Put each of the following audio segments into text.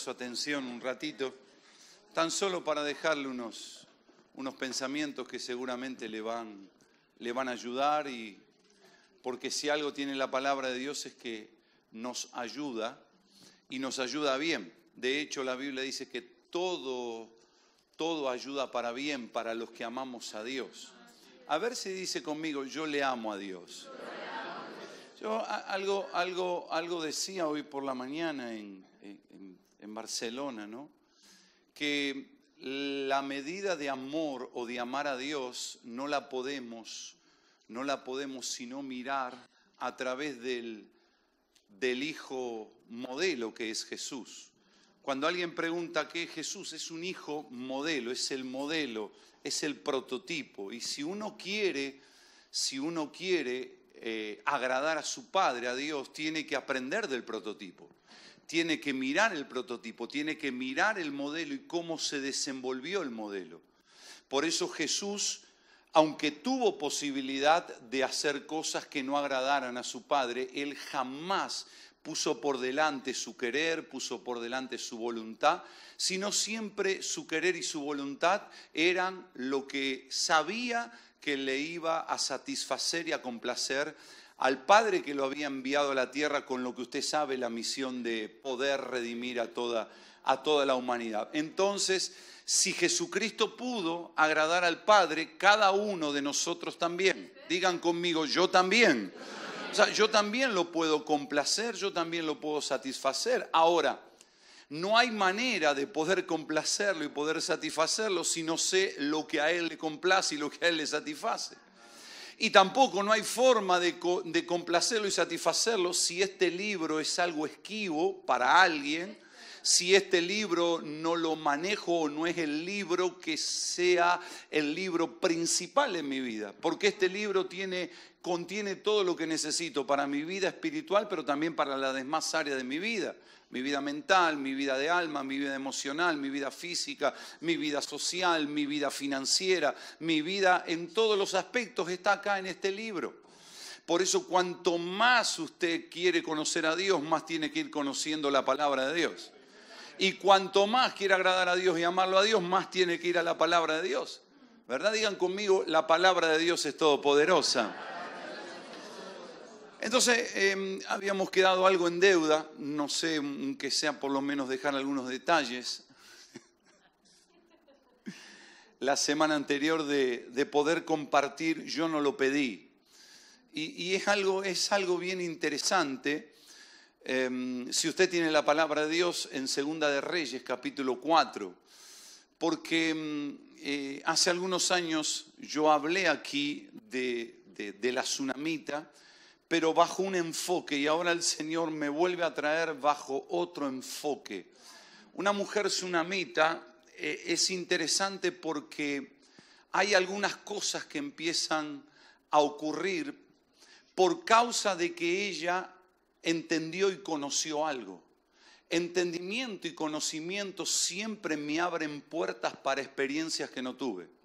su atención un ratito, tan solo para dejarle unos, unos pensamientos que seguramente le van, le van a ayudar y porque si algo tiene la palabra de Dios es que nos ayuda y nos ayuda bien. De hecho, la Biblia dice que todo, todo ayuda para bien para los que amamos a Dios. A ver si dice conmigo, yo le amo a Dios. Yo algo, algo, algo decía hoy por la mañana en, en Barcelona, ¿no? Que la medida de amor o de amar a Dios no la podemos, no la podemos sino mirar a través del, del Hijo modelo que es Jesús. Cuando alguien pregunta qué es Jesús, es un hijo modelo, es el modelo, es el prototipo. Y si uno quiere, si uno quiere eh, agradar a su Padre, a Dios, tiene que aprender del prototipo. Tiene que mirar el prototipo, tiene que mirar el modelo y cómo se desenvolvió el modelo. Por eso Jesús, aunque tuvo posibilidad de hacer cosas que no agradaran a su Padre, él jamás puso por delante su querer, puso por delante su voluntad, sino siempre su querer y su voluntad eran lo que sabía que le iba a satisfacer y a complacer al Padre que lo había enviado a la tierra con lo que usted sabe, la misión de poder redimir a toda, a toda la humanidad. Entonces, si Jesucristo pudo agradar al Padre, cada uno de nosotros también. Digan conmigo, yo también. O sea, yo también lo puedo complacer, yo también lo puedo satisfacer. Ahora, no hay manera de poder complacerlo y poder satisfacerlo si no sé lo que a él le complace y lo que a él le satisface. Y tampoco no hay forma de, complacerlo y satisfacerlo si este libro es algo esquivo para alguien si este libro no lo manejo o no es el libro que sea el libro principal en mi vida, porque este libro tiene, contiene todo lo que necesito para mi vida espiritual, pero también para las demás áreas de mi vida. Mi vida mental, mi vida de alma, mi vida emocional, mi vida física, mi vida social, mi vida financiera, mi vida en todos los aspectos está acá en este libro. Por eso cuanto más usted quiere conocer a Dios, más tiene que ir conociendo la palabra de Dios. Y cuanto más quiere agradar a Dios y amarlo a Dios, más tiene que ir a la palabra de Dios. ¿Verdad? Digan conmigo, la palabra de Dios es todopoderosa. Entonces, em, habíamos quedado algo en deuda, no sé, que sea por lo menos dejar algunos detalles. La semana anterior de, poder compartir, yo no lo pedí. Y, es, algo, es algo bien interesante Em, si usted tiene la palabra de Dios en Segunda de Reyes, capítulo 4, porque em, eh, hace algunos años yo hablé aquí de, de la tsunamita, pero bajo un enfoque, y ahora el Señor me vuelve a traer bajo otro enfoque. Una mujer tsunamita eh, es interesante porque hay algunas cosas que empiezan a ocurrir por causa de que ella entendió y conoció algo. Entendimiento y conocimiento siempre me abren puertas para experiencias que no tuve.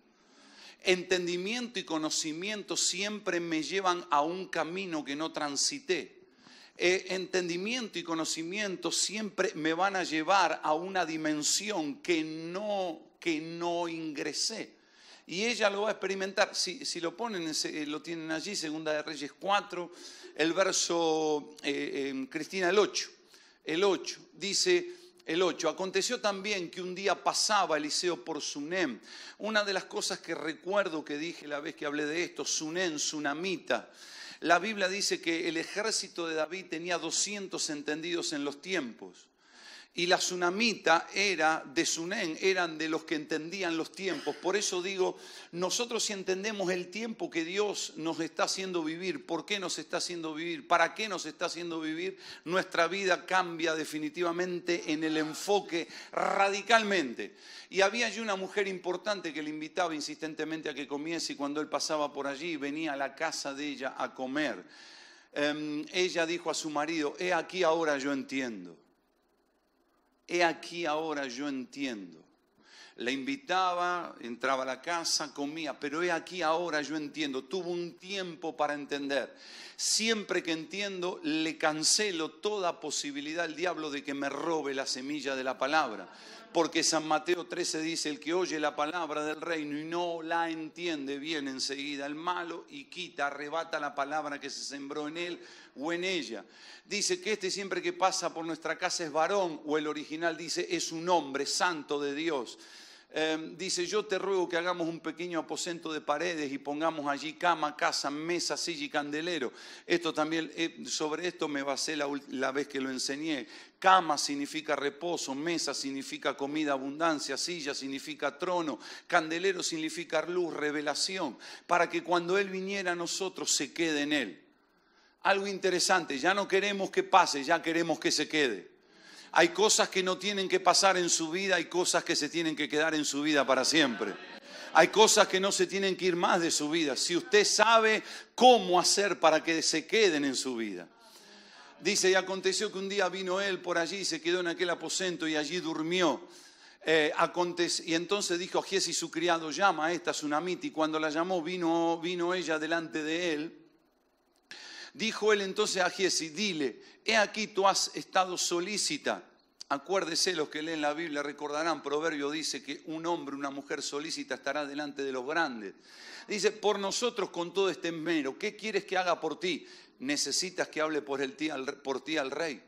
Entendimiento y conocimiento siempre me llevan a un camino que no transité. Eh, entendimiento y conocimiento siempre me van a llevar a una dimensión que no, que no ingresé. Y ella lo va a experimentar. Si, si lo ponen, lo tienen allí, Segunda de Reyes 4, el verso, eh, Cristina, el 8. El 8 dice, el 8. Aconteció también que un día pasaba Eliseo por Sunem. Una de las cosas que recuerdo que dije la vez que hablé de esto, Sunem, Sunamita. La Biblia dice que el ejército de David tenía 200 entendidos en los tiempos y la tsunamita era de Sunén, eran de los que entendían los tiempos. Por eso digo, nosotros si entendemos el tiempo que Dios nos está haciendo vivir, por qué nos está haciendo vivir, para qué nos está haciendo vivir, nuestra vida cambia definitivamente en el enfoque radicalmente. Y había allí una mujer importante que le invitaba insistentemente a que comiese y cuando él pasaba por allí venía a la casa de ella a comer. Em, ella dijo a su marido, he aquí ahora yo entiendo he aquí ahora yo entiendo. la invitaba, entraba a la casa, comía, pero he aquí ahora yo entiendo, tuvo un tiempo para entender. Siempre que entiendo, le cancelo toda posibilidad al diablo de que me robe la semilla de la palabra porque San Mateo 13 dice, el que oye la palabra del reino y no la entiende, viene enseguida el malo y quita, arrebata la palabra que se sembró en él o en ella. Dice que este siempre que pasa por nuestra casa es varón, o el original dice es un hombre santo de Dios. Em, dice, yo te ruego que hagamos un pequeño aposento de paredes y pongamos allí cama, casa, mesa, silla y candelero. Esto también, eh, sobre esto me basé la, la vez que lo enseñé. Cama significa reposo, mesa significa comida, abundancia, silla significa trono, candelero significa luz, revelación, para que cuando Él viniera a nosotros se quede en Él. Algo interesante, ya no queremos que pase, ya queremos que se quede. Hay cosas que no tienen que pasar en su vida, hay cosas que se tienen que quedar en su vida para siempre. Hay cosas que no se tienen que ir más de su vida. Si usted sabe cómo hacer para que se queden en su vida. Dice, y aconteció que un día vino él por allí, se quedó en aquel aposento y allí durmió. Eh, y entonces dijo y su criado, llama a esta tsunamita. Y cuando la llamó, vino, vino ella delante de él. Dijo él entonces a Giesi, dile, he aquí tú has estado solícita. Acuérdese, los que leen la Biblia recordarán, Proverbio dice que un hombre, una mujer solícita estará delante de los grandes. Dice, por nosotros con todo este mero, ¿qué quieres que haga por ti? Necesitas que hable por, el por ti al rey.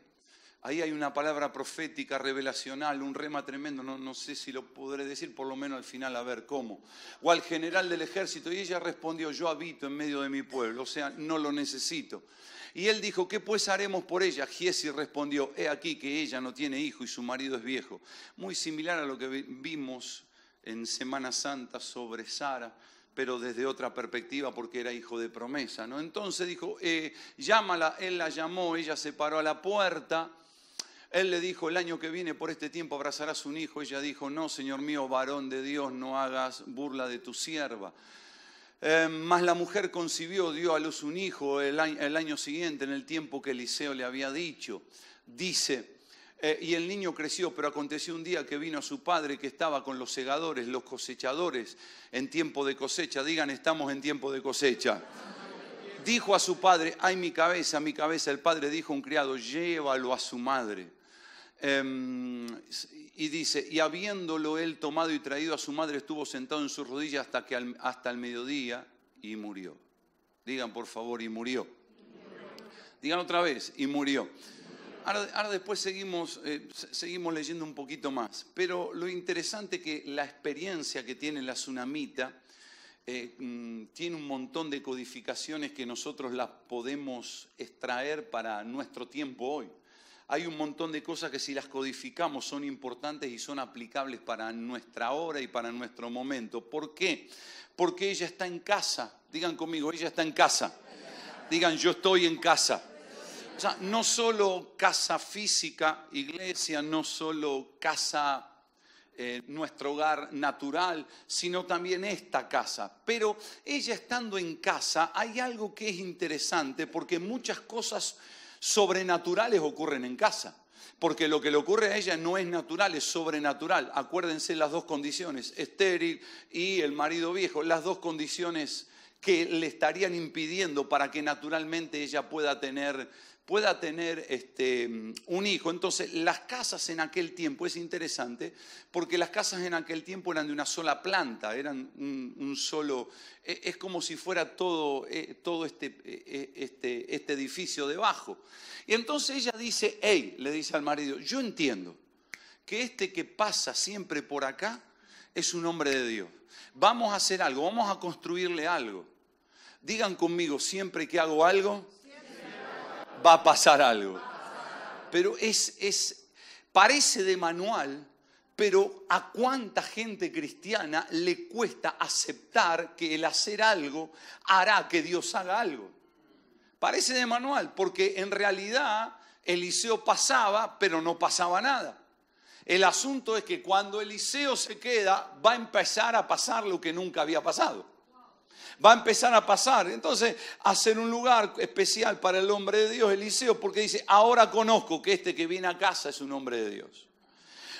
Ahí hay una palabra profética, revelacional, un rema tremendo, no, sé si lo podré decir, por lo menos al final a ver cómo. O al general del ejército, y ella respondió, yo habito en medio de mi pueblo, o sea, no lo necesito. Y él dijo, ¿qué pues haremos por ella? Giesi respondió, he aquí que ella no tiene hijo y su marido es viejo. Muy similar a lo que vimos en Semana Santa sobre Sara pero desde otra perspectiva porque era hijo de promesa. ¿no? Entonces dijo, eh, llámala, él la llamó, ella se paró a la puerta él le dijo, el año que viene por este tiempo abrazarás un hijo. Ella dijo, no, Señor mío, varón de Dios, no hagas burla de tu sierva. Eh, mas la mujer concibió, dio a luz un hijo el año, siguiente, en el tiempo que Eliseo le había dicho. Dice, eh, y el niño creció, pero aconteció un día que vino a su padre que estaba con los segadores, los cosechadores, en tiempo de cosecha. Digan, estamos en tiempo de cosecha. Dijo a su padre, ay mi cabeza, mi cabeza. El padre dijo a un criado, llévalo a su madre. Em, y dice, y habiéndolo él tomado y traído a su madre, estuvo sentado en sus rodillas hasta, que hasta el mediodía y murió. Digan por favor, y murió. Digan otra vez, y murió. Ahora, después seguimos, eh, seguimos leyendo un poquito más. Pero lo interesante es que la experiencia que tiene la tsunamita eh, mm, tiene un montón de codificaciones que nosotros las podemos extraer para nuestro tiempo hoy hay un montón de cosas que si las codificamos son importantes y son aplicables para nuestra hora y para nuestro momento. ¿Por qué? Porque ella está en casa. Digan conmigo, ella está en casa. Digan, yo estoy en casa. O sea, no solo casa física, iglesia, no solo casa, eh, nuestro hogar natural, sino también esta casa. Pero ella estando en casa, hay algo que es interesante porque muchas cosas sobrenaturales ocurren en casa. Porque lo que le ocurre a ella no es natural, es sobrenatural. Acuérdense las dos condiciones, estéril y el marido viejo, las dos condiciones que le estarían impidiendo para que naturalmente ella pueda tener pueda tener este, un hijo. Entonces, las casas en aquel tiempo, es interesante, porque las casas en aquel tiempo eran de una sola planta, eran un, solo, e, es como si fuera todo, eh, todo este, eh, este, este edificio debajo. Y entonces ella dice, hey, le dice al marido, yo entiendo que este que pasa siempre por acá es un hombre de Dios. Vamos a hacer algo, vamos a construirle algo. Digan conmigo, siempre que hago algo, va a pasar algo. Pero es, es, parece de manual, pero a cuánta gente cristiana le cuesta aceptar que el hacer algo hará que Dios haga algo. Parece de manual, porque en realidad Eliseo pasaba, pero no pasaba nada. El asunto es que cuando Eliseo se queda, va a empezar a pasar lo que nunca había pasado va a empezar a pasar. Entonces, hacer un lugar especial para el hombre de Dios, Eliseo, porque dice, ahora conozco que este que viene a casa es un hombre de Dios.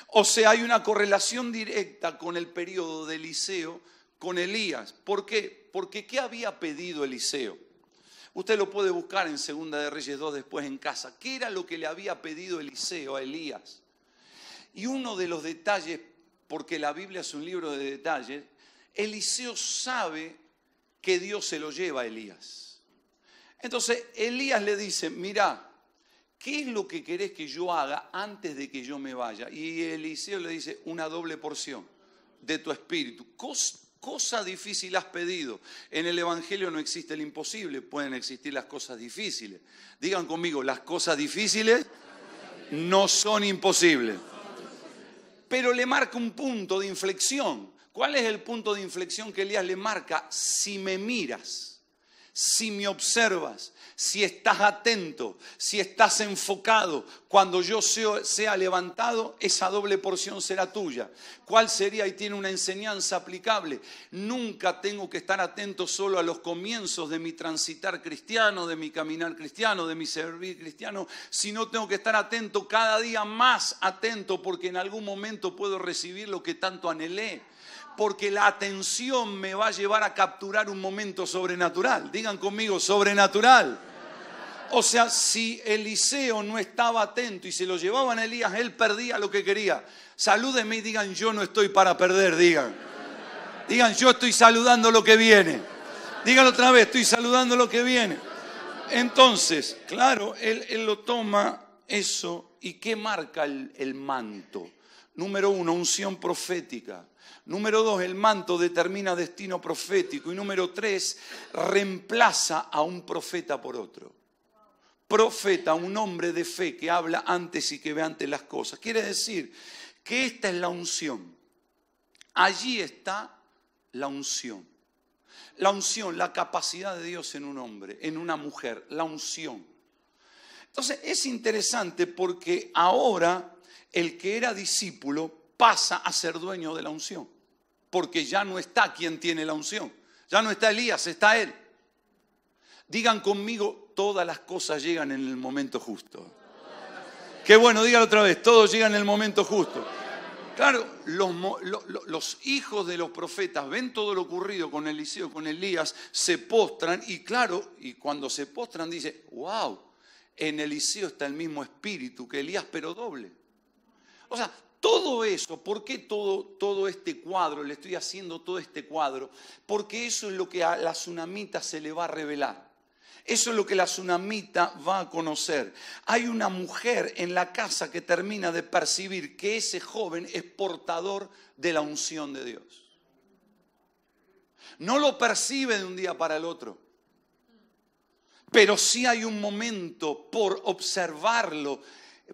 O sea, hay una correlación directa con el periodo de Eliseo con Elías. ¿Por qué? Porque ¿qué había pedido Eliseo? Usted lo puede buscar en Segunda de Reyes 2 después en casa. ¿Qué era lo que le había pedido Eliseo a Elías? Y uno de los detalles, porque la Biblia es un libro de detalles, Eliseo sabe que Dios se lo lleva a Elías. Entonces Elías le dice, mira, ¿qué es lo que querés que yo haga antes de que yo me vaya? Y Eliseo le dice, una doble porción de tu espíritu. Cosa difícil has pedido. En el Evangelio no existe el imposible, pueden existir las cosas difíciles. Digan conmigo, las cosas difíciles no son imposibles. Pero le marca un punto de inflexión. ¿Cuál es el punto de inflexión que Elías le marca? Si me miras, si me observas, si estás atento, si estás enfocado, cuando yo sea, levantado, esa doble porción será tuya. ¿Cuál sería? Y tiene una enseñanza aplicable. Nunca tengo que estar atento solo a los comienzos de mi transitar cristiano, de mi caminar cristiano, de mi servir cristiano, sino tengo que estar atento cada día más atento porque en algún momento puedo recibir lo que tanto anhelé porque la atención me va a llevar a capturar un momento sobrenatural. Digan conmigo, sobrenatural. O sea, si Eliseo no estaba atento y se lo llevaban a Elías, él perdía lo que quería. Salúdenme y digan, yo no estoy para perder, digan. Digan, yo estoy saludando lo que viene. Digan otra vez, estoy saludando lo que viene. Entonces, claro, él, lo toma eso y ¿qué marca el manto? Número uno, unción profética. Número dos, el manto determina destino profético. Y número tres, reemplaza a un profeta por otro profeta, un hombre de fe que habla antes y que ve antes las cosas. Quiere decir que esta es la unción. Allí está la unción. La unción, la capacidad de Dios en un hombre, en una mujer, la unción. Entonces es interesante porque ahora el que era discípulo pasa a ser dueño de la unción, porque ya no está quien tiene la unción, ya no está Elías, está él. Digan conmigo, todas las cosas llegan en el momento justo. Qué bueno, dígalo otra vez, todo llega en el momento justo. Claro, los, los, hijos de los profetas ven todo lo ocurrido con Eliseo, con Elías, se postran y claro, y cuando se postran dice, wow, en Eliseo está el mismo espíritu que Elías, pero doble. O sea, todo eso, ¿por qué todo, este cuadro? Le estoy haciendo todo este cuadro, porque eso es lo que a la tsunamita se le va a revelar. Eso es lo que la tsunamita va a conocer. Hay una mujer en la casa que termina de percibir que ese joven es portador de la unción de Dios. No lo percibe de un día para el otro. Pero sí hay un momento por observarlo,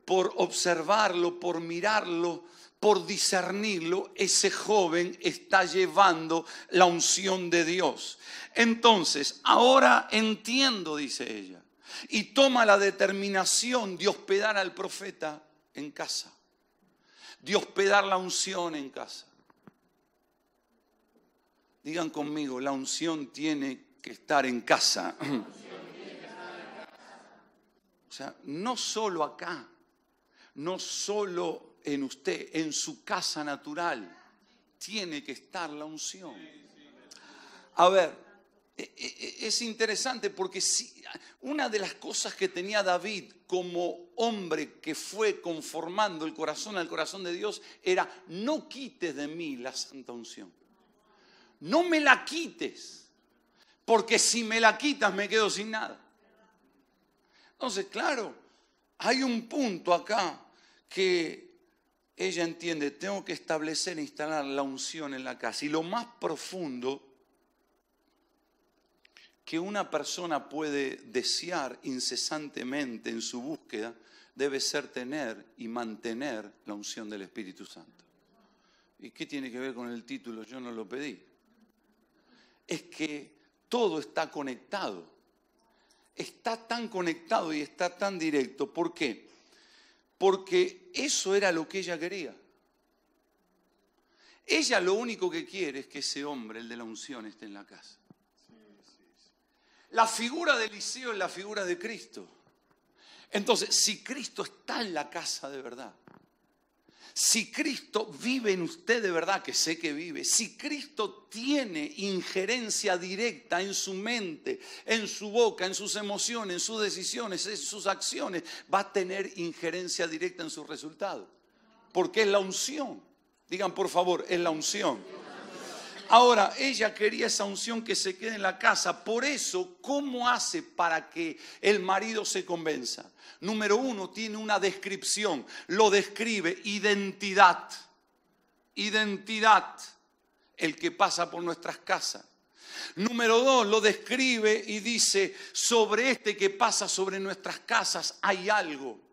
por observarlo, por mirarlo, por discernirlo, ese joven está llevando la unción de Dios. Entonces, ahora entiendo, dice ella, y toma la determinación de hospedar al profeta en casa, de hospedar la unción en casa. Digan conmigo, la unción tiene que estar en casa. O sea, no solo acá, no solo en usted, en su casa natural, tiene que estar la unción. A ver, e, e, e, es interesante porque una de las cosas que tenía David como hombre que fue conformando el corazón al corazón de Dios era, no quites de mí la santa unción. No me la quites, porque si me la quitas me quedo sin nada. Entonces, claro, hay un punto acá que ella entiende, tengo que establecer e instalar la unción en la casa. Y lo más profundo que una persona puede desear incesantemente en su búsqueda debe ser tener y mantener la unción del Espíritu Santo. ¿Y qué tiene que ver con el título? Yo no lo pedí. Es que todo está conectado. Está tan conectado y está tan directo. ¿Por qué? Porque eso era lo que ella quería. Ella lo único que quiere es que ese hombre, el de la unción, esté en la casa. La figura de Eliseo es la figura de Cristo. Entonces, si Cristo está en la casa de verdad, si Cristo vive en usted de verdad, que sé que vive, si Cristo tiene injerencia directa en su mente, en su boca, en sus emociones, en sus decisiones, en sus acciones, va a tener injerencia directa en sus resultados. Porque es la unción. Digan por favor, es la unción. Ahora, ella quería esa unción que se quede en la casa. Por eso, ¿cómo hace para que el marido se convenza? Número uno, tiene una descripción. Lo describe identidad. Identidad. El que pasa por nuestras casas. Número dos, lo describe y dice, sobre este que pasa sobre nuestras casas hay algo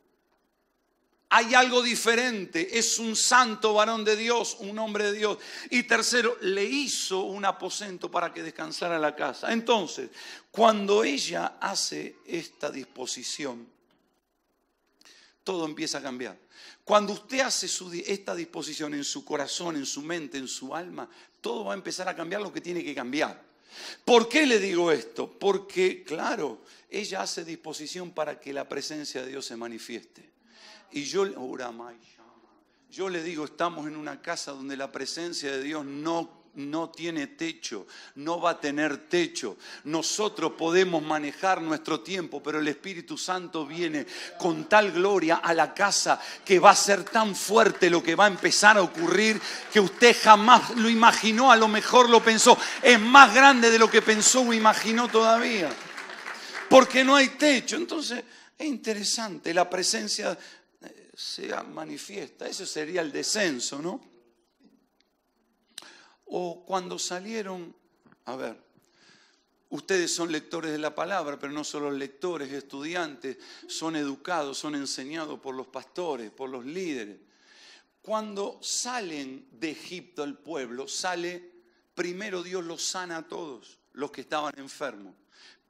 hay algo diferente, es un santo varón de Dios, un hombre de Dios. Y tercero, le hizo un aposento para que descansara la casa. Entonces, cuando ella hace esta disposición, todo empieza a cambiar. Cuando usted hace esta disposición en su corazón, en su mente, en su alma, todo va a empezar a cambiar lo que tiene que cambiar. ¿Por qué le digo esto? Porque, claro, ella hace disposición para que la presencia de Dios se manifieste. Y yo, yo le digo, estamos en una casa donde la presencia de Dios no no tiene techo, no va a tener techo. Nosotros podemos manejar nuestro tiempo, pero el Espíritu Santo viene con tal gloria a la casa que va a ser tan fuerte lo que va a empezar a ocurrir que usted jamás lo imaginó, a lo mejor lo pensó. Es más grande de lo que pensó o imaginó todavía. Porque no hay techo. Entonces, es interesante la presencia se manifiesta. Eso sería el descenso, ¿no? O cuando salieron, a ver, ustedes son lectores de la palabra, pero no solo lectores, estudiantes, son educados, son enseñados por los pastores, por los líderes. Cuando salen de Egipto el pueblo, sale, primero Dios los sana a todos, los que estaban enfermos,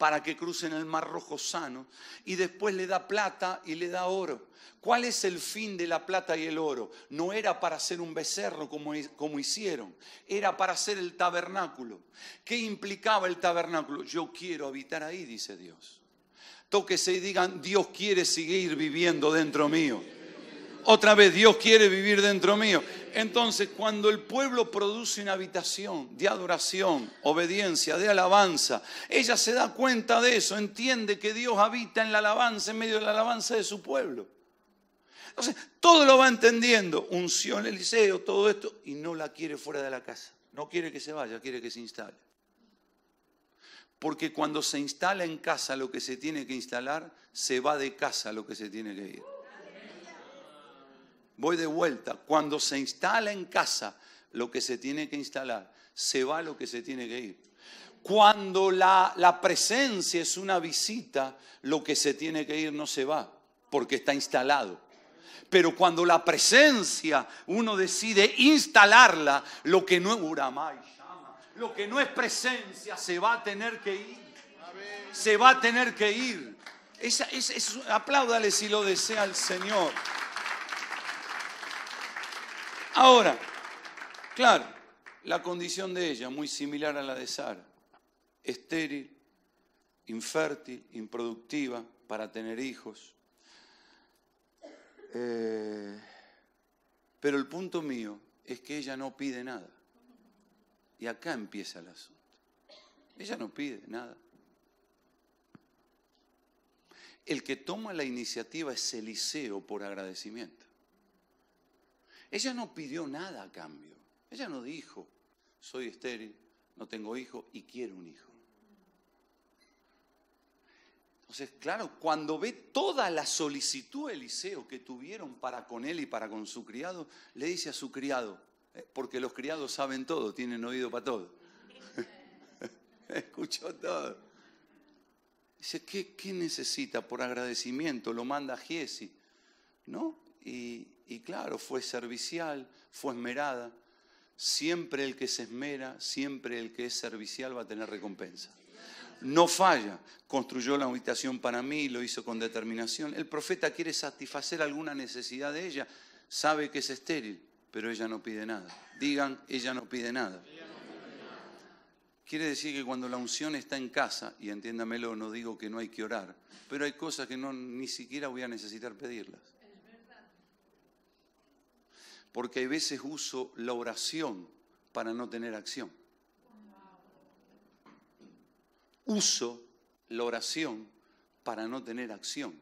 para que crucen el mar rojo sano, y después le da plata y le da oro. ¿Cuál es el fin de la plata y el oro? No era para hacer un becerro como, como hicieron, era para hacer el tabernáculo. ¿Qué implicaba el tabernáculo? Yo quiero habitar ahí, dice Dios. Tóquese y digan, Dios quiere seguir viviendo dentro mío. Otra vez, Dios quiere vivir dentro mío. Entonces, cuando el pueblo produce una habitación de adoración, obediencia, de alabanza, ella se da cuenta de eso, entiende que Dios habita en la alabanza, en medio de la alabanza de su pueblo. Entonces, todo lo va entendiendo. Unción Eliseo, todo esto, y no la quiere fuera de la casa. No quiere que se vaya, quiere que se instale. Porque cuando se instala en casa lo que se tiene que instalar, se va de casa lo que se tiene que ir. Voy de vuelta. Cuando se instala en casa lo que se tiene que instalar, se va lo que se tiene que ir. Cuando la, la presencia es una visita, lo que se tiene que ir no se va, porque está instalado. Pero cuando la presencia uno decide instalarla, lo que no es lo que no es presencia se va a tener que ir. Se va a tener que ir. Apláudale si lo desea el Señor. Ahora, claro, la condición de ella, muy similar a la de Sara, estéril, infértil, improductiva para tener hijos, eh, pero el punto mío es que ella no pide nada. Y acá empieza el asunto. Ella no pide nada. El que toma la iniciativa es Eliseo por agradecimiento. Ella no pidió nada a cambio. Ella no dijo, soy estéril, no tengo hijo y quiero un hijo. Entonces, claro, cuando ve toda la solicitud Eliseo que tuvieron para con él y para con su criado, le dice a su criado, eh, porque los criados saben todo, tienen oído para todo. Escuchó todo. Dice, ¿qué, ¿qué, necesita? Por agradecimiento, lo manda a Giesi. ¿No? Y, y claro, fue servicial, fue esmerada. Siempre el que se esmera, siempre el que es servicial va a tener recompensa no falla. Construyó la habitación para mí, lo hizo con determinación. El profeta quiere satisfacer alguna necesidad de ella, sabe que es estéril, pero ella no pide nada. Digan, ella no pide nada. Quiere decir que cuando la unción está en casa, y entiéndamelo, no digo que no hay que orar, pero hay cosas que no, ni siquiera voy a necesitar pedirlas. Porque hay veces uso la oración para no tener acción. Uso la oración para no tener acción.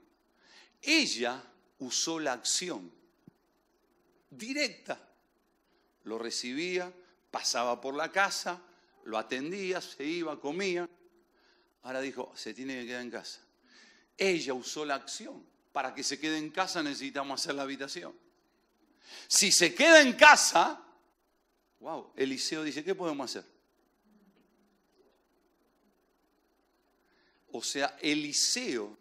Ella usó la acción directa. Lo recibía, pasaba por la casa, lo atendía, se iba, comía. Ahora dijo, se tiene que quedar en casa. Ella usó la acción. Para que se quede en casa necesitamos hacer la habitación. Si se queda en casa, wow, Eliseo dice, ¿qué podemos hacer? O sea, Eliseo,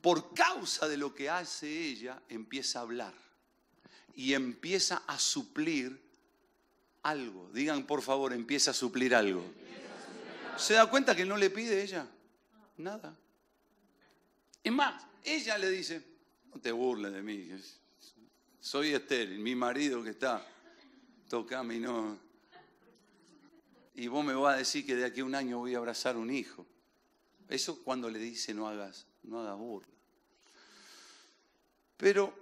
por causa de lo que hace ella, empieza a hablar y empieza a suplir algo. Digan, por favor, empieza a suplir algo. ¿Se da cuenta que no le pide ella? Nada. Es más, ella le dice, no te burles de mí, soy estéril, mi marido que está, tocame y no. Y vos me vas a decir que de aquí a un año voy a abrazar un hijo. Eso cuando le dice no hagas, no hagas burla. Pero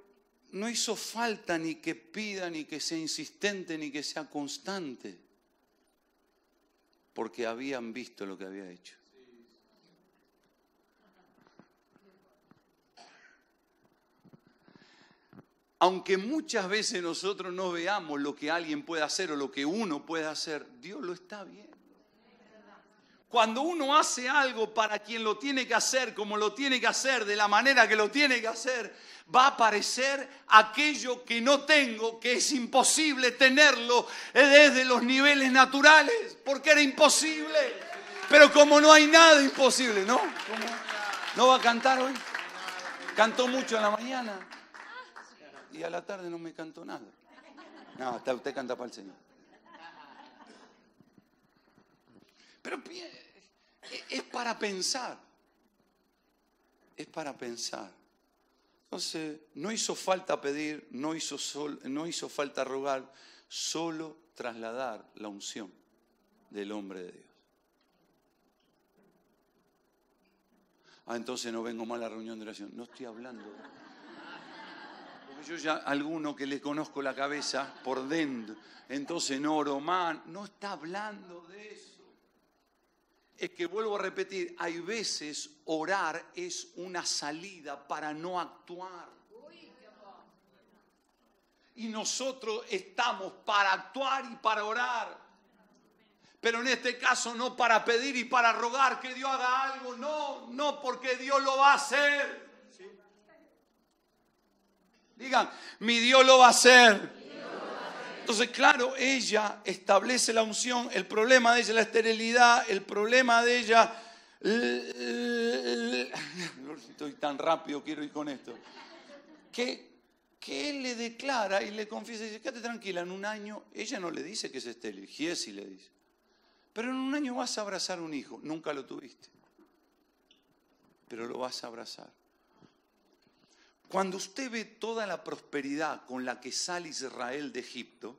no hizo falta ni que pida, ni que sea insistente, ni que sea constante, porque habían visto lo que había hecho. Aunque muchas veces nosotros no veamos lo que alguien puede hacer o lo que uno puede hacer, Dios lo está viendo. Cuando uno hace algo para quien lo tiene que hacer, como lo tiene que hacer, de la manera que lo tiene que hacer, va a aparecer aquello que no tengo, que es imposible tenerlo desde los niveles naturales, porque era imposible. Pero como no hay nada imposible, ¿no? ¿No va a cantar hoy? Cantó mucho en la mañana y a la tarde no me cantó nada. No, usted canta para el Señor. Pero es para pensar. Es para pensar. Entonces, no hizo falta pedir, no hizo, no hizo falta rogar, solo trasladar la unción del hombre de Dios. Ah, entonces no vengo mal a la reunión de oración. No estoy hablando. Yo ya, alguno que le conozco la cabeza por dentro, entonces no oro no está hablando de eso es que vuelvo a repetir, hay veces orar es una salida para no actuar. Y nosotros estamos para actuar y para orar. Pero en este caso no para pedir y para rogar que Dios haga algo, no, no porque Dios lo va a hacer. Digan, mi Dios lo va a hacer. Entonces, claro, ella establece la unción, el problema de ella la esterilidad, el problema de ella... Estoy tan rápido, quiero ir con esto. Que, que él le declara y le confiesa dice, quédate tranquila, en un año, ella no le dice que es estéril, Giesi le dice. Pero en un año vas a abrazar un hijo, nunca lo tuviste, pero lo vas a abrazar. Cuando usted ve toda la prosperidad con la que sale Israel de Egipto,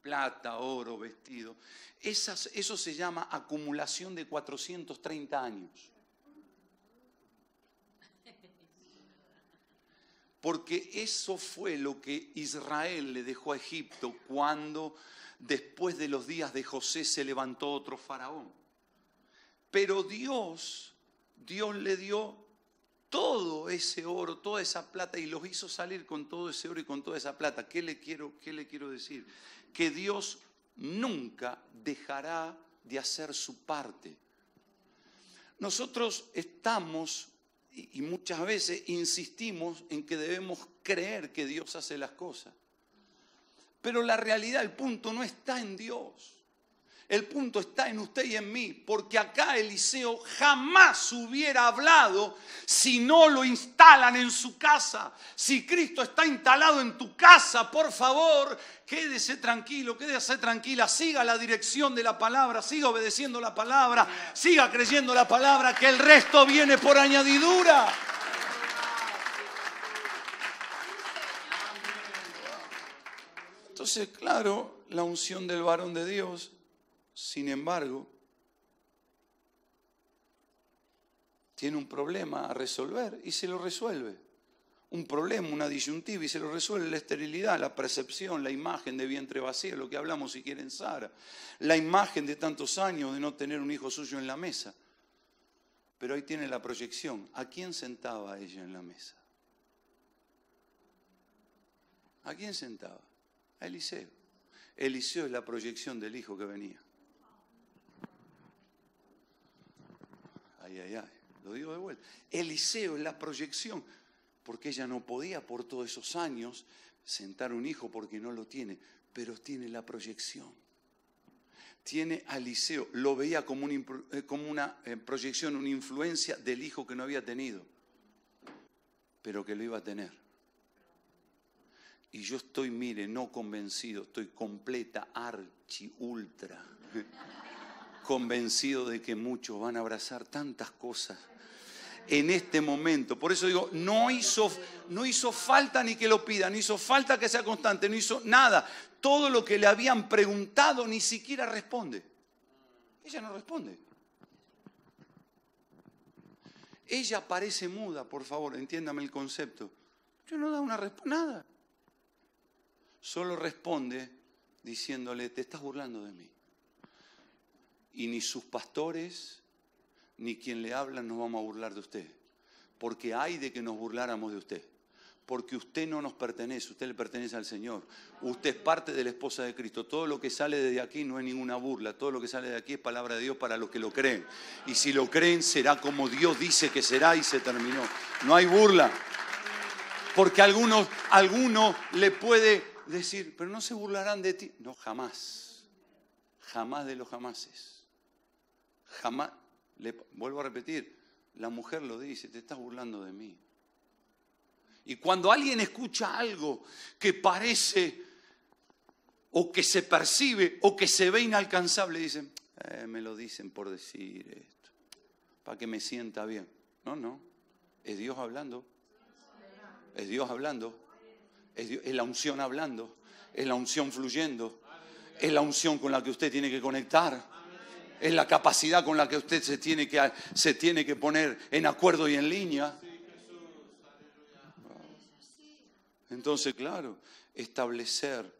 plata, oro, vestido, eso se llama acumulación de 430 años. Porque eso fue lo que Israel le dejó a Egipto cuando después de los días de José se levantó otro faraón. Pero Dios, Dios le dio todo ese oro, toda esa plata y los hizo salir con todo ese oro y con toda esa plata. ¿Qué le quiero, qué le quiero decir? Que Dios nunca dejará de hacer su parte. Nosotros estamos y muchas veces insistimos en que debemos creer que Dios hace las cosas. Pero la realidad, el punto no está en Dios. El punto está en usted y en mí, porque acá Eliseo jamás hubiera hablado si no lo instalan en su casa. Si Cristo está instalado en tu casa, por favor, quédese tranquilo, quédese tranquila, siga la dirección de la palabra, siga obedeciendo la palabra, siga creyendo la palabra, que el resto viene por añadidura. Entonces, claro, la unción del varón de Dios sin embargo, tiene un problema a resolver y se lo resuelve. un problema, una disyuntiva y se lo resuelve la esterilidad, la percepción, la imagen de vientre vacío, lo que hablamos si quieren Sara, la imagen de tantos años de no tener un hijo suyo en la mesa. Pero ahí tiene la proyección. ¿A quién sentaba ella en la mesa? ¿A quién sentaba? A Eliseo. Eliseo es la proyección del hijo que venía. Ay, ay, ay, lo digo de vuelta. Eliseo es la proyección, porque ella no podía por todos esos años sentar un hijo porque no lo tiene, pero tiene la proyección. Tiene a Eliseo, lo veía como, eh, como una eh, proyección, una influencia del hijo que no había tenido, pero que lo iba a tener. Y yo estoy, mire, no convencido, estoy completa, archi, ultra, convencido de que muchos van a abrazar tantas cosas en este momento. Por eso digo, no hizo, no hizo falta ni que lo pida, no hizo falta que sea constante, no hizo nada. Todo lo que le habían preguntado ni siquiera responde. Ella no responde. Ella parece muda, por favor, entiéndame el concepto. Yo no da una respuesta, nada solo responde diciéndole, te estás burlando de mí. Y ni sus pastores, ni quien le habla nos vamos a burlar de usted. Porque hay de que nos burláramos de usted. Porque usted no nos pertenece, usted le pertenece al Señor. Usted es parte de la esposa de Cristo. Todo lo que sale de aquí no es ninguna burla. Todo lo que sale de aquí es palabra de Dios para los que lo creen. Y si lo creen, será como Dios dice que será y se terminó. No hay burla. Porque algunos, alguno le puede decir, pero no se burlarán de ti. No, jamás. Jamás de los jamases. Jamás. Le, vuelvo a repetir, la mujer lo dice, te estás burlando de mí. Y cuando alguien escucha algo que parece o que se percibe o que se ve inalcanzable, dicen, eh, me lo dicen por decir esto, para que me sienta bien. No, no, es Dios hablando. Es Dios hablando. Es, la unción hablando, es la unción fluyendo, es la unción con la que usted tiene que conectar, es la capacidad con la que usted se tiene que, se tiene que poner en acuerdo y en línea. Entonces, claro, establecer,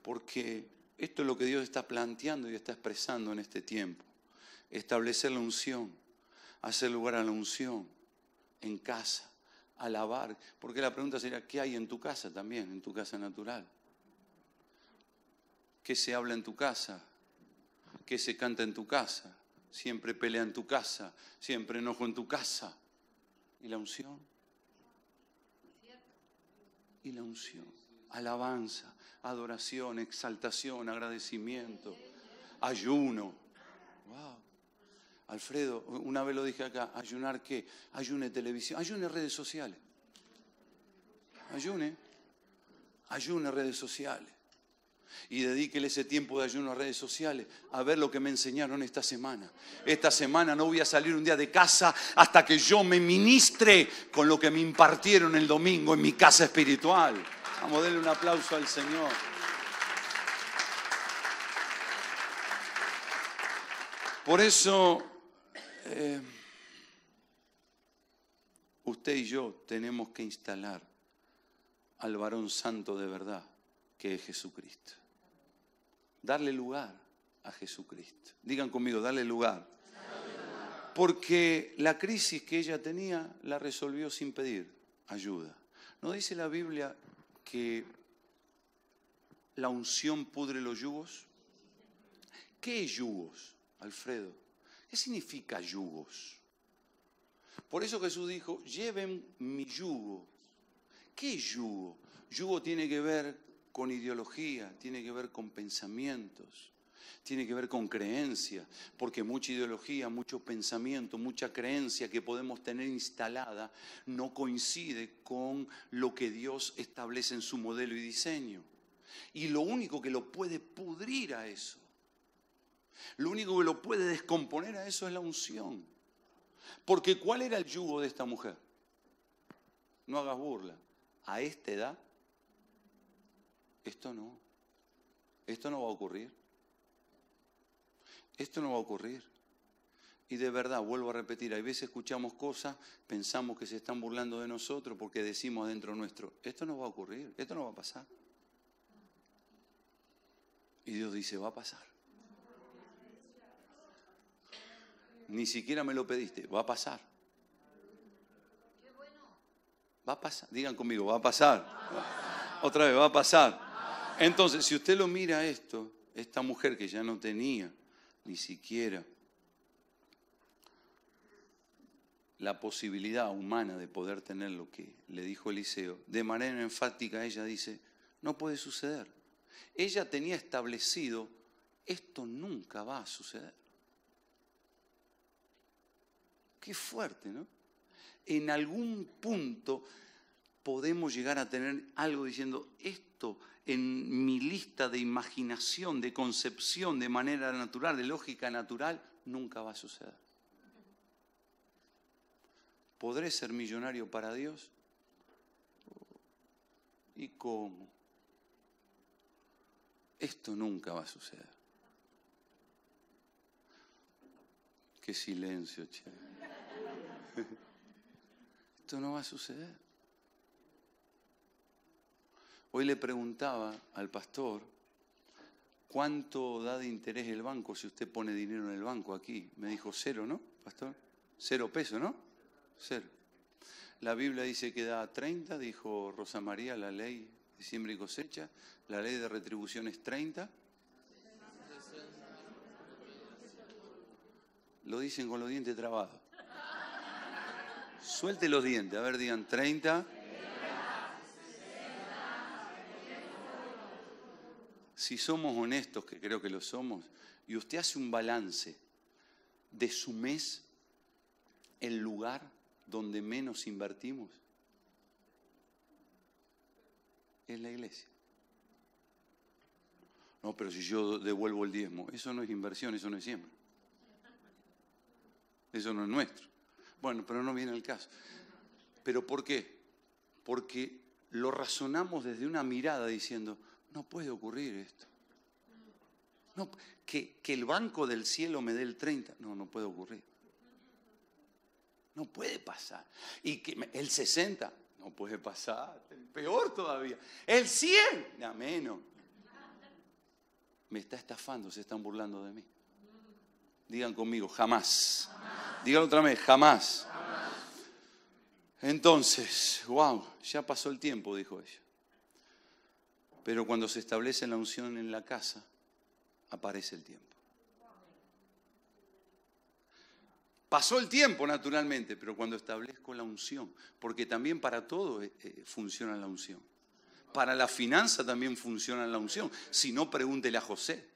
porque esto es lo que Dios está planteando y está expresando en este tiempo, establecer la unción, hacer lugar a la unción en casa alabar. Porque la pregunta sería, ¿qué hay en tu casa también, en tu casa natural? ¿Qué se habla en tu casa? ¿Qué se canta en tu casa? Siempre pelea en tu casa, siempre enojo en tu casa. ¿Y la unción? Y la unción. Alabanza, adoración, exaltación, agradecimiento, ayuno. Alfredo, una vez lo dije acá, ayunar qué? Ayune televisión, ayune redes sociales. Ayune, ayune redes sociales. Y dedíquele ese tiempo de ayuno a redes sociales a ver lo que me enseñaron esta semana. Esta semana no voy a salir un día de casa hasta que yo me ministre con lo que me impartieron el domingo en mi casa espiritual. Vamos a un aplauso al Señor. Por eso eh, usted y yo tenemos que instalar al varón santo de verdad, que es Jesucristo. Darle lugar a Jesucristo. Digan conmigo, darle lugar. Porque la crisis que ella tenía la resolvió sin pedir ayuda. ¿No dice la Biblia que la unción pudre los yugos? ¿Qué yugos, Alfredo? ¿Qué significa yugos? Por eso Jesús dijo, lleven mi yugo. ¿Qué yugo? Yugo tiene que ver con ideología, tiene que ver con pensamientos, tiene que ver con creencia, porque mucha ideología, mucho pensamiento, mucha creencia que podemos tener instalada no coincide con lo que Dios establece en su modelo y diseño. Y lo único que lo puede pudrir a eso lo único que lo puede descomponer a eso es la unción. Porque ¿cuál era el yugo de esta mujer? No hagas burla. A esta edad, esto no. Esto no va a ocurrir. Esto no va a ocurrir. Y de verdad, vuelvo a repetir, hay veces escuchamos cosas, pensamos que se están burlando de nosotros porque decimos dentro nuestro, esto no va a ocurrir, esto no va a pasar. Y Dios dice, va a pasar. Ni siquiera me lo pediste, va a pasar. Va a pasar. Digan conmigo, va a pasar. Otra vez, va a pasar. Entonces, si usted lo mira esto, esta mujer que ya no tenía ni siquiera la posibilidad humana de poder tener lo que le dijo Eliseo, de manera enfática ella dice, no puede suceder. Ella tenía establecido, esto nunca va a suceder. Qué fuerte, ¿no? En algún punto podemos llegar a tener algo diciendo, esto en mi lista de imaginación, de concepción, de manera natural, de lógica natural, nunca va a suceder. ¿Podré ser millonario para Dios? ¿Y cómo? Esto nunca va a suceder. Qué silencio, che. Esto no va a suceder. Hoy le preguntaba al pastor, ¿cuánto da de interés el banco si usted pone dinero en el banco aquí? Me dijo cero, ¿no, pastor? Cero peso, ¿no? Cero. La Biblia dice que da 30, dijo Rosa María, la ley de siembra y cosecha. La ley de retribución es 30. Lo dicen con los dientes trabados. Suelte los dientes, a ver, digan 30. Si somos honestos, que creo que lo somos, y usted hace un balance de su mes, el lugar donde menos invertimos es la iglesia. No, pero si yo devuelvo el diezmo, eso no es inversión, eso no es siembra. Eso no es nuestro. Bueno, pero no viene el caso. ¿Pero por qué? Porque lo razonamos desde una mirada diciendo, no puede ocurrir esto. No, que, que el banco del cielo me dé el 30, no, no puede ocurrir. No puede pasar. Y que el 60, no puede pasar. Peor todavía. El 100, ya menos. Me está estafando, se están burlando de mí. Digan conmigo, jamás. Digan otra vez, jamás. Entonces, wow, ya pasó el tiempo, dijo ella. Pero cuando se establece la unción en la casa, aparece el tiempo. Pasó el tiempo, naturalmente, pero cuando establezco la unción, porque también para todo eh, eh, funciona la unción. Para la finanza también funciona la unción. Si no, pregúntele a José.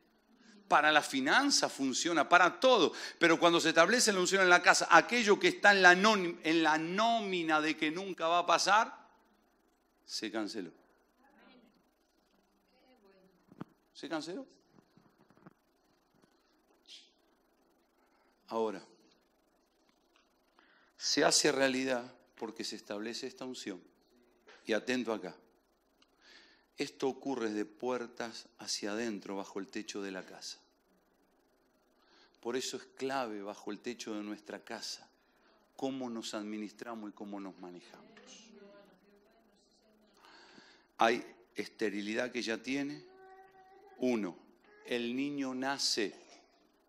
Para la finanza funciona, para todo. Pero cuando se establece la unción en la casa, aquello que está en la, en la nómina de que nunca va a pasar, se canceló. ¿Se canceló? Ahora se hace realidad porque se establece esta unción. Y atento acá. Esto ocurre de puertas hacia adentro, bajo el techo de la casa. Por eso es clave bajo el techo de nuestra casa cómo nos administramos y cómo nos manejamos. Hay esterilidad que ya tiene. Uno, el niño nace,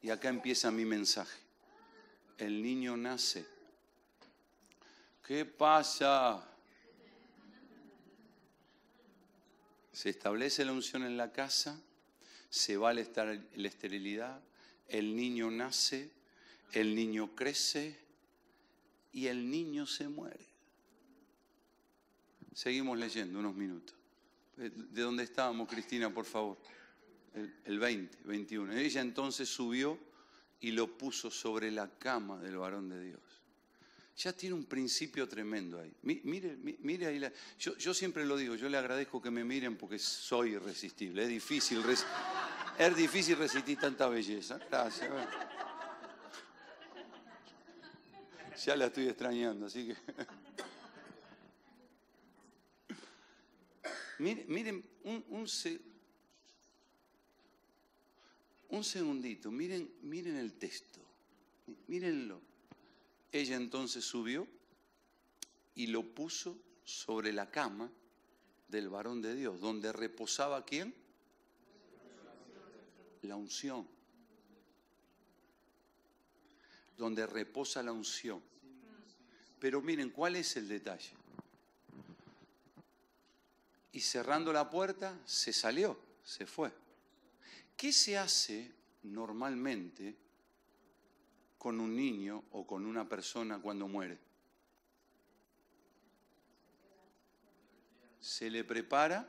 y acá empieza mi mensaje, el niño nace ¿Qué pasa? Se establece la unción en la casa, se va la esterilidad, el niño nace, el niño crece y el niño se muere. Seguimos leyendo unos minutos. ¿De dónde estábamos, Cristina, por favor? El, 20, 21. Ella entonces subió y lo puso sobre la cama del varón de Dios ya tiene un principio tremendo ahí. Mire, mire ahí. yo, siempre lo digo, yo le agradezco que me miren porque soy irresistible. Es difícil, es difícil resistir tanta belleza. Gracias. Ya la estoy extrañando, así que... Miren, un, un, un segundito, miren, miren el texto. Mírenlo. Ella entonces subió y lo puso sobre la cama del varón de Dios, donde reposaba quién? La unción. Donde reposa la unción. Pero miren, ¿cuál es el detalle? Y cerrando la puerta, se salió, se fue. ¿Qué se hace normalmente con un niño o con una persona cuando muere? Se le prepara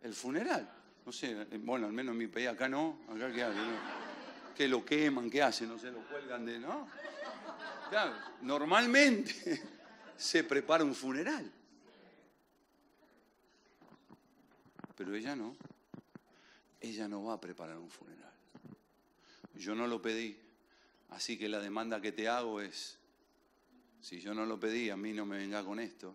el funeral. No sé, bueno, al menos en mi país, acá no, acá qué hace, que lo queman, qué hacen, no sé, lo cuelgan de, ¿no? Claro, normalmente se prepara un funeral. Pero ella no. Ella no va a preparar un funeral. Yo no lo pedí. Así que la demanda que te hago es, si yo no lo pedí, a mí no me venga con esto.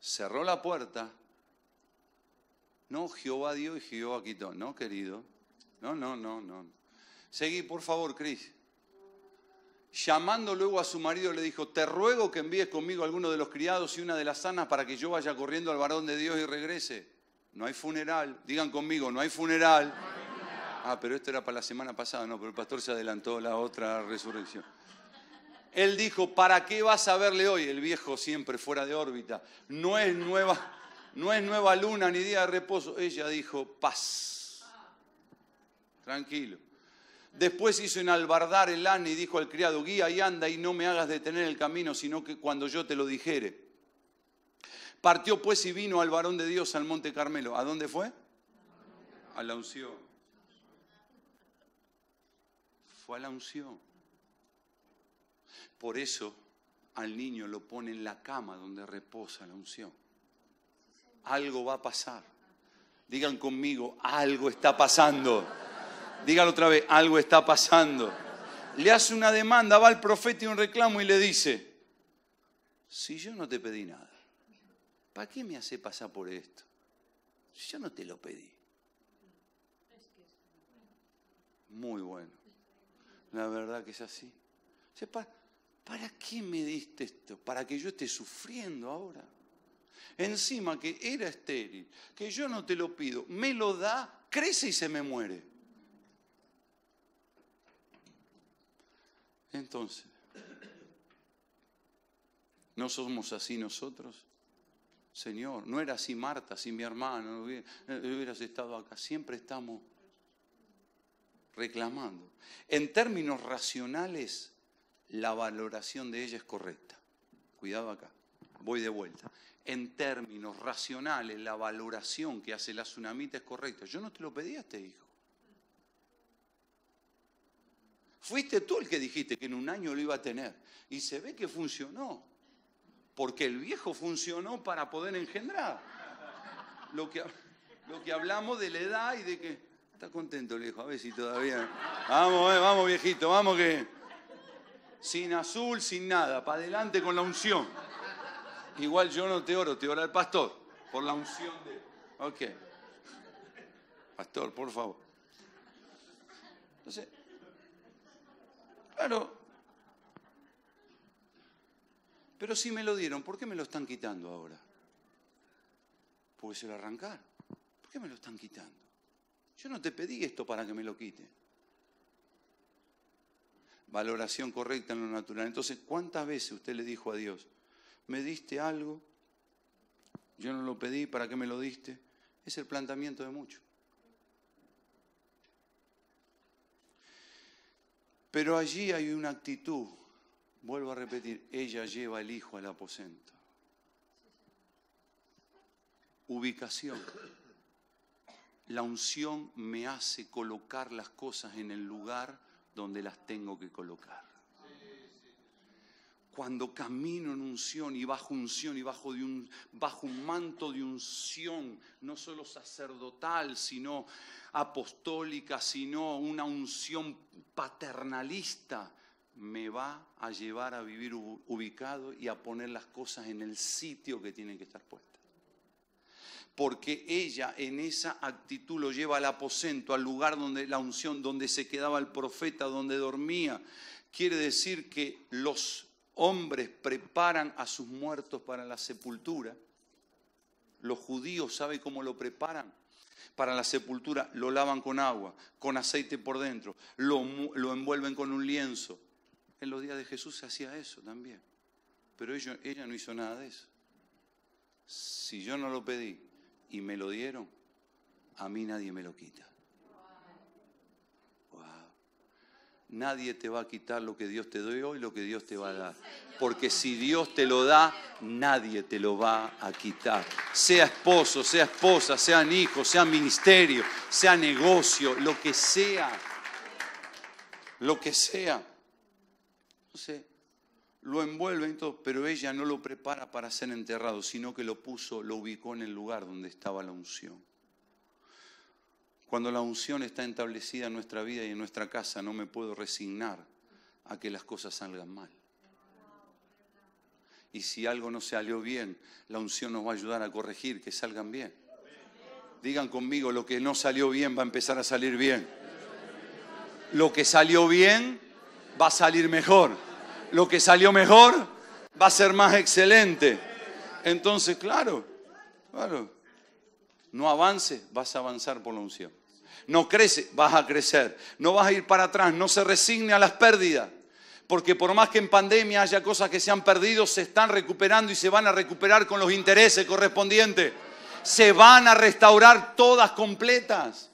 Cerró la puerta. No, Jehová dio y Jehová quitó. No, querido. No, no, no, no. Seguí, por favor, Cris. Llamando luego a su marido le dijo, te ruego que envíes conmigo a alguno de los criados y una de las sanas para que yo vaya corriendo al varón de Dios y regrese. No hay funeral. Digan conmigo, no hay funeral. Ah, pero esto era para la semana pasada, no, pero el pastor se adelantó la otra resurrección. Él dijo, ¿para qué vas a verle hoy? El viejo siempre fuera de órbita. No es nueva, no es nueva luna ni día de reposo. Ella dijo, paz. Tranquilo. Después hizo enalbardar el ane y dijo al criado, guía y anda y no me hagas detener el camino, sino que cuando yo te lo dijere. Partió pues y vino al varón de Dios al monte Carmelo. ¿A dónde fue? A la unción. Fue a la unción. Por eso al niño lo pone en la cama donde reposa la unción. Algo va a pasar. Digan conmigo, algo está pasando. Dígalo otra vez, algo está pasando. Le hace una demanda, va al profeta y un reclamo y le dice, si yo no te pedí nada, ¿para qué me hace pasar por esto? Yo no te lo pedí. Muy bueno. La verdad que es así. ¿Para qué me diste esto? ¿Para que yo esté sufriendo ahora? Encima que era estéril, que yo no te lo pido, me lo da, crece y se me muere. Entonces, ¿no somos así nosotros? Señor, no era así Marta, sin mi hermano, no hubieras estado acá. Siempre estamos reclamando. En términos racionales, la valoración de ella es correcta. Cuidado acá, voy de vuelta. En términos racionales, la valoración que hace la tsunamita es correcta. Yo no te lo pedí a este hijo. Fuiste tú el que dijiste que en un año lo iba a tener. Y se ve que funcionó. Porque el viejo funcionó para poder engendrar. Lo que, lo que hablamos de la edad y de que... Está contento el viejo, a ver si todavía... Vamos, eh, vamos viejito, vamos que... Sin azul, sin nada, para adelante con la unción. Igual yo no te oro, te ora el pastor, por la unción de... Ok. Pastor, por favor. Entonces, Claro. Pero si me lo dieron, ¿por qué me lo están quitando ahora? Puede ser arrancar. ¿Por qué me lo están quitando? Yo no te pedí esto para que me lo quite. Valoración correcta en lo natural. Entonces, ¿cuántas veces usted le dijo a Dios, me diste algo, yo no lo pedí, ¿para qué me lo diste? Es el planteamiento de muchos. Pero allí hay una actitud, vuelvo a repetir, ella lleva el hijo al aposento. Ubicación. La unción me hace colocar las cosas en el lugar donde las tengo que colocar. Cuando camino en unción y bajo unción y bajo, de un, bajo un manto de unción, no solo sacerdotal, sino apostólica, sino una unción paternalista, me va a llevar a vivir ubicado y a poner las cosas en el sitio que tienen que estar puestas. porque ella en esa actitud lo lleva al aposento, al lugar donde la unción, donde se quedaba el profeta, donde dormía. Quiere decir que los hombres preparan a sus muertos para la sepultura. Los judíos, ¿sabe cómo lo preparan? Para la sepultura lo lavan con agua, con aceite por dentro, lo envuelven con un lienzo. En los días de Jesús se hacía eso también. Pero ella, no hizo nada de eso. Si yo no lo pedí, y me lo dieron, a mí nadie me lo quita. Nadie te va a quitar lo que Dios te dio y lo que Dios te va a dar. Porque si Dios te lo da, nadie te lo va a quitar. Sea esposo, sea esposa, sean hijos, sea ministerio, sea negocio, lo que sea. Lo que sea. Lo envuelve todo, pero ella no lo prepara para ser enterrado, sino que lo puso, lo ubicó en el lugar donde estaba la unción. Cuando la unción está establecida en nuestra vida y en nuestra casa, no me puedo resignar a que las cosas salgan mal. Y si algo no salió bien, la unción nos va a ayudar a corregir que salgan bien. Digan conmigo, lo que no salió bien va a empezar a salir bien. Lo que salió bien va a salir mejor lo que salió mejor va a ser más excelente. Entonces, claro, claro, no avance, vas a avanzar por la unción. No crece, vas a crecer. No vas a ir para atrás, no se resigne a las pérdidas. Porque por más que en pandemia haya cosas que se han perdido, se están recuperando y se van a recuperar con los intereses correspondientes. Se van a restaurar todas completas.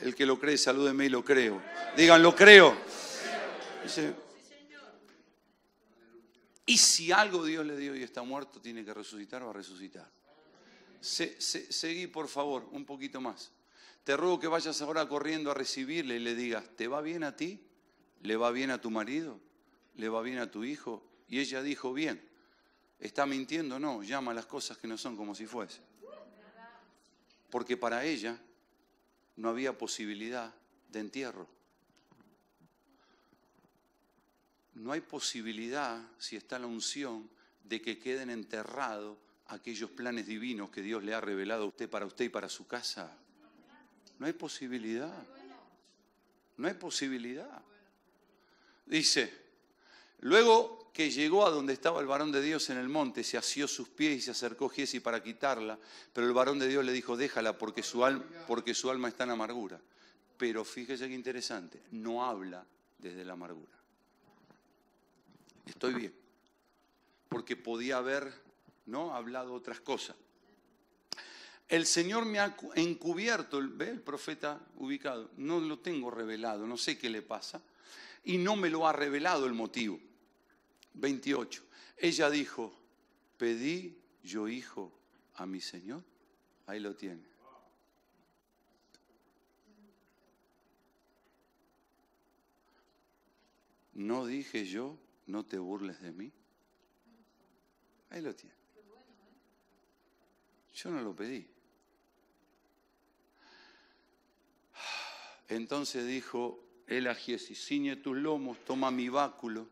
El que lo cree, salúdeme y lo creo. Digan, lo creo. Y si algo Dios le dio y está muerto, tiene que resucitar, va a resucitar. seguí, por favor, un poquito más. Te ruego que vayas ahora corriendo a recibirle y le digas, ¿te va bien a ti? ¿Le va bien a tu marido? ¿Le va bien a tu hijo? Y ella dijo, bien. ¿Está mintiendo? No, llama las cosas que no son como si fuese. Porque para ella no había posibilidad de entierro. No hay posibilidad, si está la unción, de que queden enterrados aquellos planes divinos que Dios le ha revelado a usted para usted y para su casa. No hay posibilidad. No hay posibilidad. Dice, luego que llegó a donde estaba el varón de Dios en el monte, se asió sus pies y se acercó Giesi para quitarla, pero el varón de Dios le dijo, déjala porque su, alma, porque su alma está en amargura. Pero fíjese qué interesante, no habla desde la amargura estoy bien. Porque podía haber ¿no? hablado otras cosas. El Señor me ha encubierto, ¿ve el profeta ubicado? No lo tengo revelado, no sé qué le pasa. Y no me lo ha revelado el motivo. 28. Ella dijo, pedí yo hijo a mi Señor. Ahí lo tiene. No dije yo no te burles de mí. Ahí lo tiene. Yo no lo pedí. Entonces dijo él a Giesi, ciñe tus lomos, toma mi báculo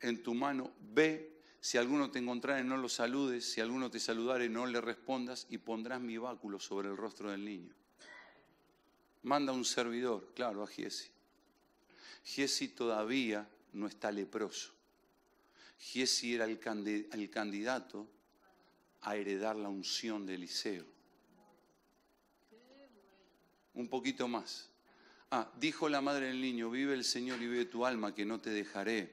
en tu mano, ve, si alguno te encontrare no lo saludes, si alguno te saludare no le respondas y pondrás mi báculo sobre el rostro del niño. Manda un servidor, claro, a Giesi. Giesi todavía no está leproso. Giesi era el, candidato a heredar la unción de Eliseo. Un poquito más. Ah, dijo la madre del niño, vive el Señor y vive tu alma, que no te dejaré.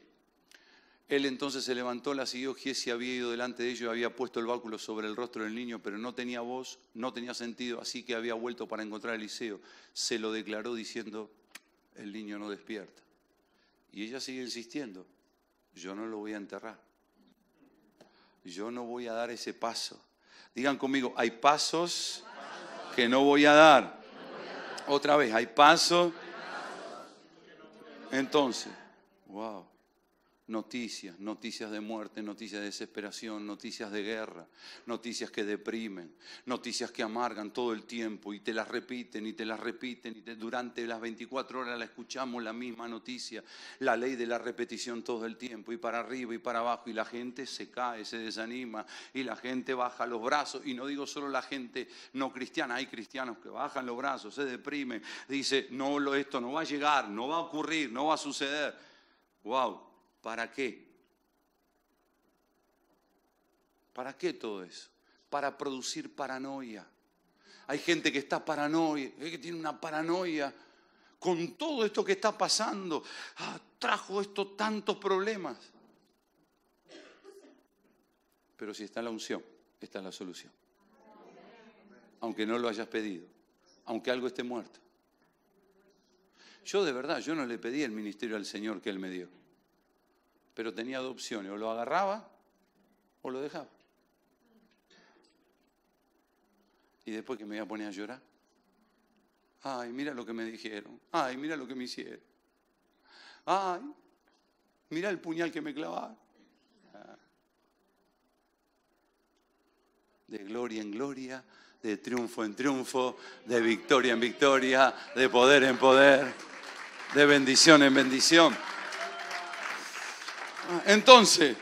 Él entonces se levantó, la siguió, Giesi había ido delante de ellos, había puesto el báculo sobre el rostro del niño, pero no tenía voz, no tenía sentido, así que había vuelto para encontrar a Eliseo. Se lo declaró diciendo, el niño no despierta. Y ella sigue insistiendo, yo no lo voy a enterrar. Yo no voy a dar ese paso. Digan conmigo, hay pasos que no voy a dar. Otra vez, hay pasos. Entonces, wow. Noticias, noticias de muerte, noticias de desesperación, noticias de guerra, noticias que deprimen, noticias que amargan todo el tiempo y te las repiten y te las repiten y durante las 24 horas la escuchamos la misma noticia, la ley de la repetición todo el tiempo y para arriba y para abajo y la gente se cae, se desanima y la gente baja los brazos y no digo solo la gente no cristiana, hay cristianos que bajan los brazos, se deprimen, dice, no, esto no va a llegar, no va a ocurrir, no va a suceder. Wow, ¿Para qué? ¿Para qué todo eso? Para producir paranoia. Hay gente que está paranoia, que tiene una paranoia con todo esto que está pasando. Ah, trajo esto tantos problemas. Pero si está la unción, está la solución. Aunque no lo hayas pedido, aunque algo esté muerto. Yo de verdad, yo no le pedí el ministerio al Señor que Él me dio pero tenía dos opciones, o lo agarraba o lo dejaba. Y después que me iba a poner a llorar. Ay, mira lo que me dijeron. Ay, mira lo que me hicieron. Ay, mira el puñal que me clavaron. De gloria en gloria, de triunfo en triunfo, de victoria en victoria, de poder en poder, de bendición en bendición. Entonces,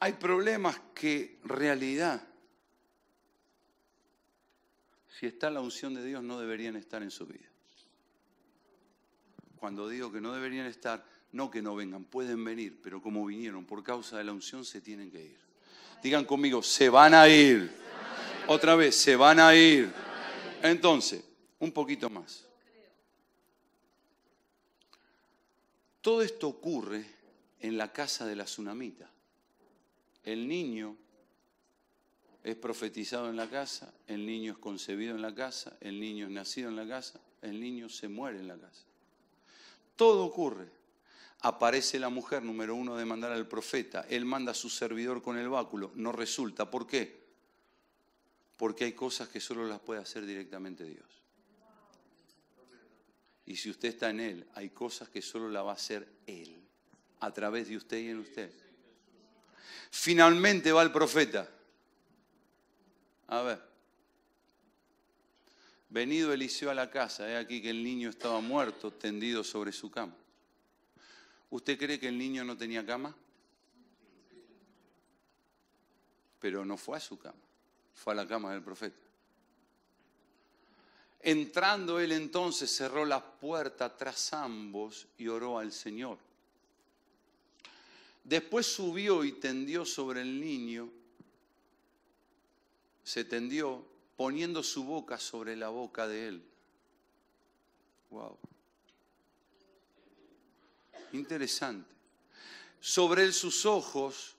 hay problemas que realidad, si está la unción de Dios, no deberían estar en su vida. Cuando digo que no deberían estar, no que no vengan, pueden venir, pero como vinieron por causa de la unción, se tienen que ir. Digan conmigo, se van a ir. Otra vez, se van a ir. Entonces, un poquito más. Todo esto ocurre en la casa de la tsunamita. El niño es profetizado en la casa, el niño es concebido en la casa, el niño es nacido en la casa, el niño se muere en la casa. Todo ocurre. Aparece la mujer, número uno, de mandar al profeta. Él manda a su servidor con el báculo. No resulta. ¿Por qué? Porque hay cosas que solo las puede hacer directamente Dios. Y si usted está en Él, hay cosas que solo las va a hacer Él a través de usted y en usted. Finalmente va el profeta. A ver. Venido Eliseo a la casa, he aquí que el niño estaba muerto, tendido sobre su cama. ¿Usted cree que el niño no tenía cama? Pero no fue a su cama, fue a la cama del profeta. Entrando él entonces cerró la puerta tras ambos y oró al Señor. Después subió y tendió sobre el niño, se tendió poniendo su boca sobre la boca de él. Wow. Interesante. Sobre él sus ojos,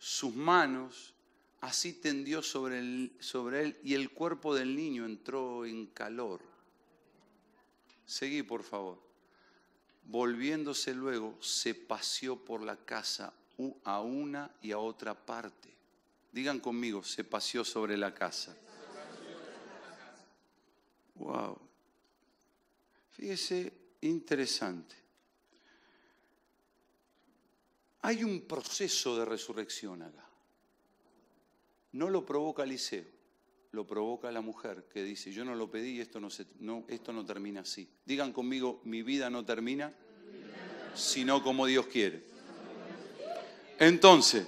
sus manos, así tendió sobre sobre él y el cuerpo del niño entró en calor. Seguí, por favor. Volviéndose luego, se paseó por la casa a una y a otra parte. Digan conmigo, se paseó sobre la casa. Wow. Fíjese, interesante. Hay un proceso de resurrección acá. No lo provoca Eliseo, lo provoca la mujer que dice, yo no lo pedí y esto no, se, no, esto no termina así. Digan conmigo, mi vida no termina sino como Dios quiere. Entonces,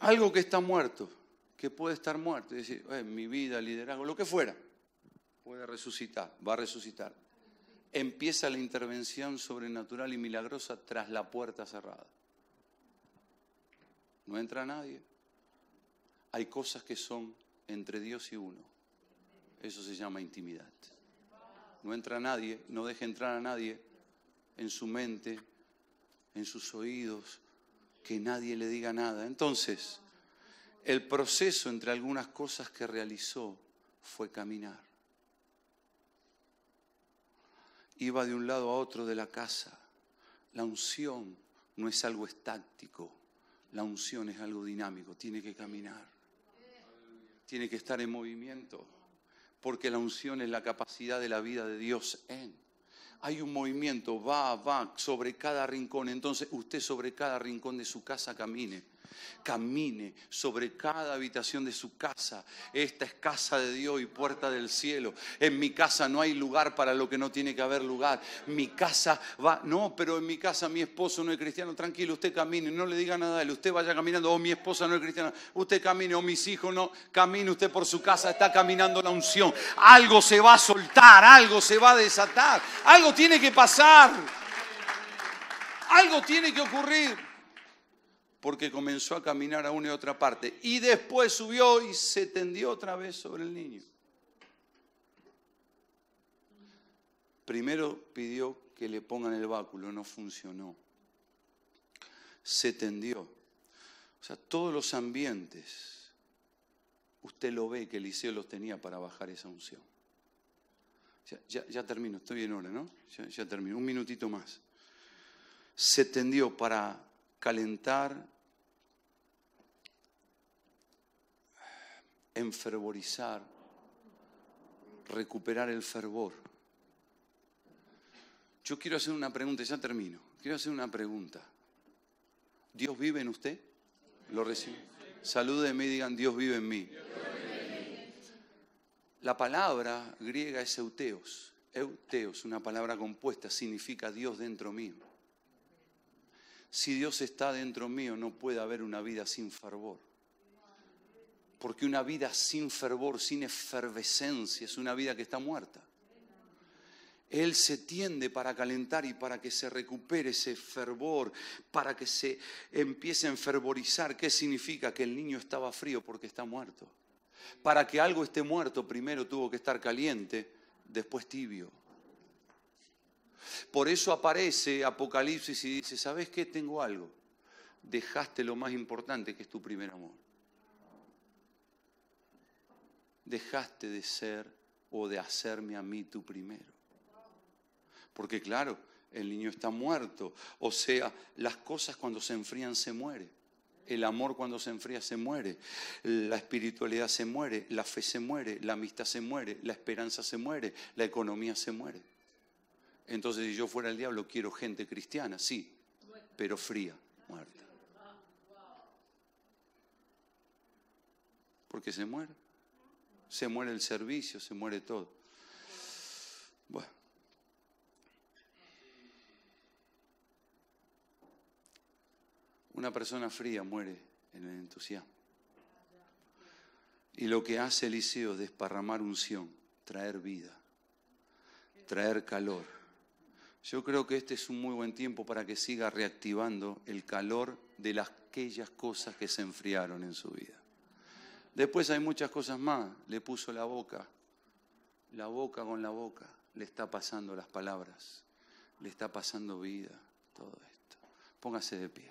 algo que está muerto, que puede estar muerto, y decir, eh, mi vida, liderazgo, lo que fuera, puede resucitar, va a resucitar. Empieza la intervención sobrenatural y milagrosa tras la puerta cerrada. No entra nadie. Hay cosas que son entre Dios y uno. Eso se llama intimidad. No entra nadie, no deje entrar a nadie en su mente, en sus oídos, que nadie le diga nada. Entonces, el proceso entre algunas cosas que realizó fue caminar. Iba de un lado a otro de la casa. La unción no es algo estático, la unción es algo dinámico, tiene que caminar, tiene que estar en movimiento, porque la unción es la capacidad de la vida de Dios en. hay un movimiento, va, va, sobre cada rincón. Entonces usted sobre cada rincón de su casa camine camine sobre cada habitación de su casa. Esta es casa de Dios y puerta del cielo. En mi casa no hay lugar para lo que no tiene que haber lugar. Mi casa va, no, pero en mi casa mi esposo no es cristiano. Tranquilo, usted camine, no le diga nada a él. Usted vaya caminando, oh, mi esposa no es cristiana. Usted camine, o oh, mis hijos no. Camine usted por su casa, está caminando la unción. Algo se va a soltar, algo se va a desatar, algo tiene que pasar. Algo tiene que ocurrir porque comenzó a caminar a una y otra parte. Y después subió y se tendió otra vez sobre el niño. Primero pidió que le pongan el báculo, no funcionó. Se tendió. O sea, todos los ambientes, usted lo ve que Eliseo los tenía para bajar esa unción. Ya, termino, estoy en hora, ¿no? Ya, ya termino, un minutito más. Se tendió para calentar, enfervorizar, recuperar el fervor. Yo quiero hacer una pregunta, ya termino. Quiero hacer una pregunta. ¿Dios vive en usted? ¿Lo recibe? Salúdenme y digan, Dios vive en mí. La palabra griega es euteos. Euteos, una palabra compuesta, significa Dios dentro mío. Si Dios está dentro mío, no puede haber una vida sin fervor. Porque una vida sin fervor, sin efervescencia, es una vida que está muerta. Él se tiende para calentar y para que se recupere ese fervor, para que se empiece a enfervorizar. ¿Qué significa? Que el niño estaba frío porque está muerto. Para que algo esté muerto, primero tuvo que estar caliente, después tibio. Por eso aparece Apocalipsis y dice, ¿sabes qué? Tengo algo. Dejaste lo más importante que es tu primer amor. Dejaste de ser o de hacerme a mí tu primero. Porque claro, el niño está muerto. O sea, las cosas cuando se enfrían se muere. El amor cuando se enfría se muere. La espiritualidad se muere. La fe se muere. La amistad se muere. La esperanza se muere. La economía se muere. Entonces, si yo fuera el diablo, quiero gente cristiana, sí, pero fría, muerta. Porque se muere. Se muere el servicio, se muere todo. Bueno. Una persona fría muere en el entusiasmo. Y lo que hace Eliseo es desparramar unción, traer vida, traer calor yo creo que este es un muy buen tiempo para que siga reactivando el calor de las, aquellas cosas que se enfriaron en su vida. Después hay muchas cosas más. Le puso la boca, la boca con la boca. Le está pasando las palabras, le está pasando vida, todo esto. Póngase de pie.